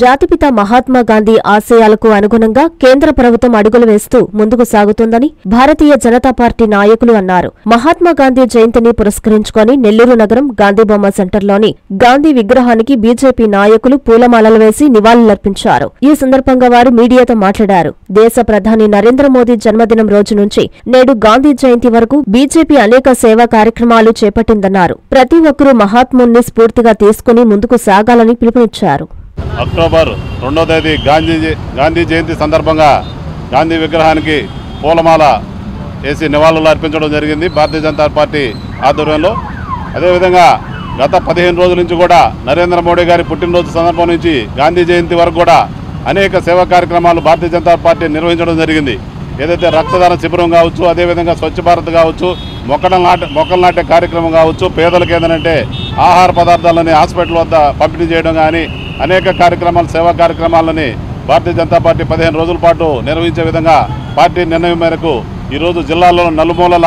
జాతిపిత మహాత్మా గాంధీ ఆశయాలకు అనుగుణంగా కేంద్ర ప్రభుత్వం అడుగులు వేస్తూ ముందుకు సాగుతుందని భారతీయ జనతా పార్టీ నాయకులు అన్నారు. మహాత్మా గాంధీ జయంతిని పురస్కరించుకొని నెల్లూరు నగరం గాంధీబొమ్మ సెంటర్లోని గాంధీ విగ్రహానికి బీజేపీ నాయకులు పూలమాలలు వేసి నివాళులర్పించారు. ఈ సందర్భంగా వారు మీడియాతో మాట్లాడారు. దేశ ప్రధాని నరేంద్ర మోదీ జన్మదినం రోజు నుంచి నేడు గాంధీ జయంతి వరకు బీజేపీ అనేక సేవా కార్యక్రమాలు చేపట్టిందన్నారు. ప్రతి ఒక్కరూ మహాత్ముణ్ణి స్ఫూర్తిగా తీసుకుని ముందుకు సాగాలని పిలుపునిచ్చారు. అక్టోబర్ రెండో తేదీ గాంధీజీ గాంధీ జయంతి సందర్భంగా గాంధీ విగ్రహానికి పూలమాల వేసి నివాళులు అర్పించడం జరిగింది. భారతీయ జనతా పార్టీ ఆధ్వర్యంలో. అదేవిధంగా గత పదిహేను రోజుల నుంచి కూడా నరేంద్ర మోడీ గారి పుట్టినరోజు సందర్భం నుంచి గాంధీ జయంతి వరకు కూడా అనేక సేవా కార్యక్రమాలు భారతీయ జనతా పార్టీ నిర్వహించడం జరిగింది. ఏదైతే రక్తదాన శిబిరం కావచ్చు అదేవిధంగా స్వచ్ఛ భారత్ కావచ్చు మొక్కలు నాటే మొక్కలు నాటే కార్యక్రమం కావచ్చు పేదలకు ఏంటంటే ఆహార పదార్థాలని హాస్పిటల్ వద్ద పంపిణీ చేయడం కానీ అనేక కార్యక్రమాలు సేవా కార్యక్రమాలని భారతీయ జనతా పార్టీ పదిహేను రోజుల పాటు నిర్వహించే విధంగా పార్టీ నిర్ణయం మేరకు ఈరోజు జిల్లాలో నలుమూలల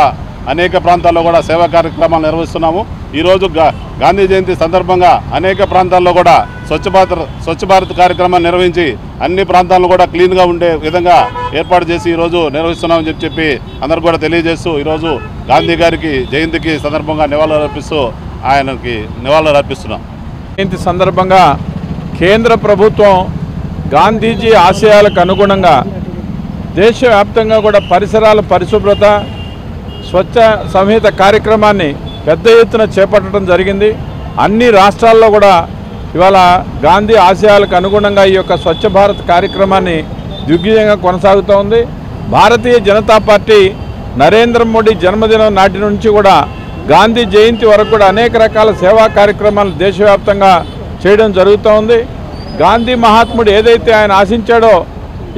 అనేక ప్రాంతాల్లో కూడా సేవా కార్యక్రమాలు నిర్వహిస్తున్నాము. ఈరోజు గా- గాంధీ జయంతి సందర్భంగా అనేక ప్రాంతాల్లో కూడా స్వచ్ఛ భారత్ స్వచ్ఛ భారత్ కార్యక్రమాన్ని నిర్వహించి అన్ని ప్రాంతాలను కూడా క్లీన్గా ఉండే విధంగా ఏర్పాటు చేసి ఈరోజు నిర్వహిస్తున్నామని చెప్పి చెప్పి అందరు కూడా తెలియజేస్తూ ఈరోజు గాంధీ గారికి జయంతికి సందర్భంగా నివాళులు అర్పిస్తూ ఆయనకి నివాళులు అర్పిస్తున్నాం జయంతి సందర్భంగా కేంద్ర ప్రభుత్వం గాంధీజీ ఆశయాలకు అనుగుణంగా దేశవ్యాప్తంగా కూడా పరిసరాల పరిశుభ్రత స్వచ్ఛ సంహిత కార్యక్రమాన్ని పెద్ద ఎత్తున చేపట్టడం జరిగింది. అన్ని రాష్ట్రాల్లో కూడా ఇవాళ గాంధీ ఆశయాలకు అనుగుణంగా ఈ యొక్క స్వచ్ఛ భారత్ కార్యక్రమాన్ని దిగ్విజయంగా కొనసాగుతూ ఉంది. భారతీయ జనతా పార్టీ నరేంద్ర మోడీ జన్మదినం నాటి నుంచి కూడా గాంధీ జయంతి వరకు కూడా అనేక రకాల సేవా కార్యక్రమాలు దేశవ్యాప్తంగా చేయడం జరుగుతూ ఉంది. గాంధీ మహాత్ముడు ఏదైతే ఆయన ఆశించాడో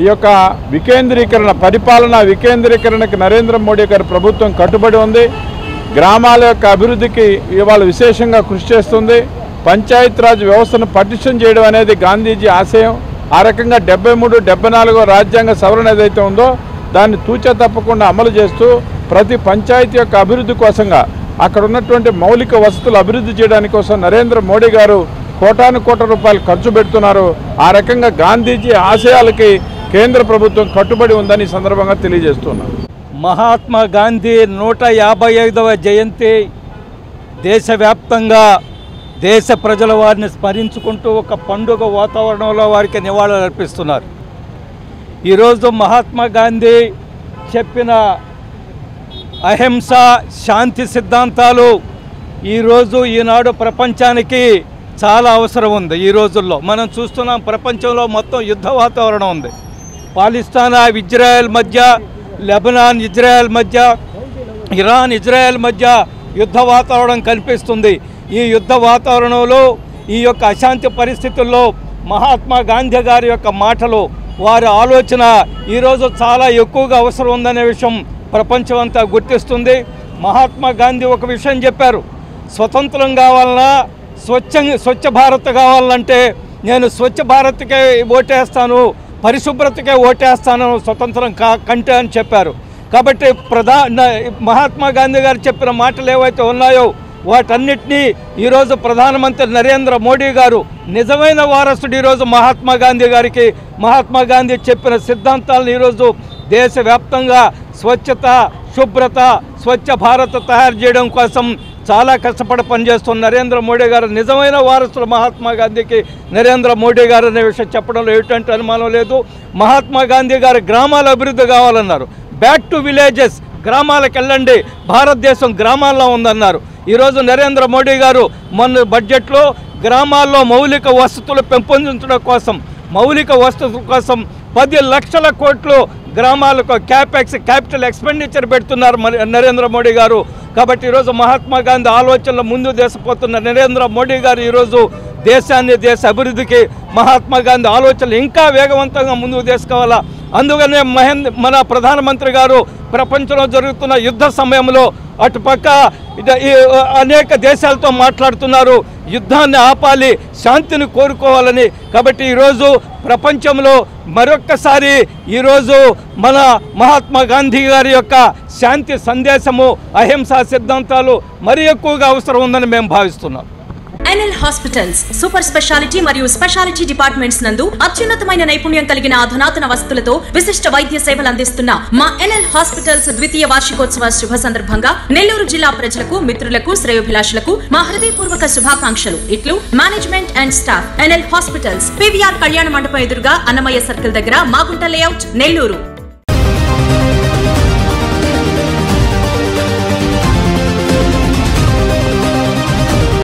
ఈ యొక్క వికేంద్రీకరణ పరిపాలన వికేంద్రీకరణకి నరేంద్ర మోడీ గారి ప్రభుత్వం కట్టుబడి ఉంది. గ్రామాల యొక్క అభివృద్ధికి ఇవాళ విశేషంగా కృషి చేస్తుంది. పంచాయతీరాజ్ వ్యవస్థను పటిష్టం చేయడం అనేది గాంధీజీ ఆశయం. ఆ రకంగా డెబ్బై మూడు డెబ్బై నాలుగో రాజ్యాంగ సవరణ ఏదైతే ఉందో దాన్ని తూచా తప్పకుండా అమలు చేస్తూ ప్రతి పంచాయతీ యొక్క అభివృద్ధి కోసంగా అక్కడ ఉన్నటువంటి మౌలిక వసతులు అభివృద్ధి చేయడానికి కోసం నరేంద్ర మోడీ గారు కోటాను కోట్ల రూపాయలు ఖర్చు పెడుతున్నారు. ఆ రకంగా గాంధీజీ ఆశయాలకి కేంద్ర ప్రభుత్వం కట్టుబడి ఉందని సందర్భంగా తెలియజేస్తున్నారు మహాత్మా గాంధీ నూట యాభై ఐదవ జయంతి దేశవ్యాప్తంగా దేశ ప్రజల వారిని స్మరించుకుంటూ ఒక పండుగ వాతావరణంలో వారికి నివాళులు అర్పిస్తున్నారు. ఈరోజు మహాత్మా గాంధీ చెప్పిన అహింస శాంతి సిద్ధాంతాలు ఈరోజు ఈనాడు ప్రపంచానికి చాలా అవసరం ఉంది ఈ రోజుల్లో. మనం చూస్తున్నాం ప్రపంచంలో మొత్తం యుద్ధ వాతావరణం ఉంది. పాలిస్తానా ఇజ్రాయెల్ మధ్య లెబనాన్ ఇజ్రాయెల్ మధ్య ఇరాన్ ఇజ్రాయెల్ మధ్య యుద్ధ వాతావరణం కనిపిస్తుంది. ఈ యుద్ధ వాతావరణంలో ఈ యొక్క అశాంతి పరిస్థితుల్లో మహాత్మా గాంధీ గారి యొక్క మాటలు వారి ఆలోచన ఈరోజు చాలా ఎక్కువగా అవసరం ఉందనే విషయం ప్రపంచం అంతా గుర్తిస్తుంది. మహాత్మా గాంధీ ఒక విషయం చెప్పారు. స్వతంత్రం కావాలన్నా స్వచ్ఛ స్వచ్ఛ భారత్ కావాలంటే నేను స్వచ్ఛ భారత్కే ఓటేస్తాను పరిశుభ్రతకే ఓటేస్తాను స్వతంత్రం కా కంటే అని చెప్పారు. కాబట్టి ప్రధాన మహాత్మా గాంధీ గారు చెప్పిన మాటలు ఏవైతే ఉన్నాయో వాటన్నిటినీ ఈరోజు ప్రధానమంత్రి నరేంద్ర మోడీ గారు నిజమైన వారసుడు ఈరోజు మహాత్మా గాంధీ గారికి మహాత్మా గాంధీ చెప్పిన సిద్ధాంతాలను ఈరోజు దేశవ్యాప్తంగా స్వచ్ఛత శుభ్రత స్వచ్ఛ భారత్ తయారు చేయడం కోసం చాలా కష్టపడి పనిచేస్తున్న నరేంద్ర మోడీ గారు నిజమైన వారసులు మహాత్మా గాంధీకి. నరేంద్ర మోడీ గారు అనే విషయం చెప్పడంలో ఎటువంటి అనుమానం లేదు. మహాత్మా గాంధీ గారు గ్రామాల అభివృద్ధి కావాలన్నారు. బ్యాక్ టు విలేజెస్ గ్రామాలకు వెళ్ళండి. భారతదేశం గ్రామాల్లో ఉందన్నారు. ఈరోజు నరేంద్ర మోడీ గారు మొన్న బడ్జెట్లో గ్రామాల్లో మౌలిక వసతులు పెంపొందించడం కోసం మౌలిక వసతుల కోసం పది లక్షల కోట్లు గ్రామాలకు క్యాపెక్స్ క్యాపిటల్ ఎక్స్పెండిచర్ పెడుతున్నారు నరేంద్ర మోడీ గారు. కాబట్టి ఈరోజు మహాత్మా గాంధీ ఆలోచనలు ముందు దేశపోతున్న నరేంద్ర మోడీ గారు ఈరోజు దేశాన్ని దేశ అభివృద్ధికి మహాత్మా గాంధీ ఆలోచనలు ఇంకా వేగవంతంగా ముందుకు తీసుకోవాలా అందుకనే మహేంద్ర మన ప్రధానమంత్రి గారు ప్రపంచంలో జరుగుతున్న యుద్ధ సమయంలో అటుపక్క అనేక దేశాలతో మాట్లాడుతున్నారు. యుద్ధాన్ని ఆపాలి శాంతిని కోరుకోవాలని. కాబట్టి ఈరోజు ప్రపంచంలో మరొక్కసారి ఈరోజు మన మహాత్మా గాంధీ గారి యొక్క శాంతి సందేశము అహింసా సిద్ధాంతాలు మరి ఎక్కువగా అవసరం ఉందని మేము భావిస్తున్నాం. ఎన్ఎల్ హాస్పిటల్స్ సూపర్ స్పెషాలిటీ మరియు స్పెషాలిటీ డిపార్ట్మెంట్స్ నందు అత్యున్నతమైన నైపుణ్యం కలిగిన అధునాతన వసతులతో విశిష్ట వైద్య సేవలు అందిస్తున్న మా ఎన్ఎల్ హాస్పిటల్స్ ద్వితీయ వార్షికోత్సవ శుభ సందర్భంగా నెల్లూరు జిల్లా ప్రజలకు మిత్రులకు శ్రేయోభిలాషులకు మా హృదయపూర్వక శుభాకాంక్షలు. ఇట్లు management and staff NL hospitals PVR Kalyana Mandapam ఎదురుగా అన్నమయ్య సర్కిల్ దగ్గర మాగుంట లేఅవుట్ నెల్లూరు.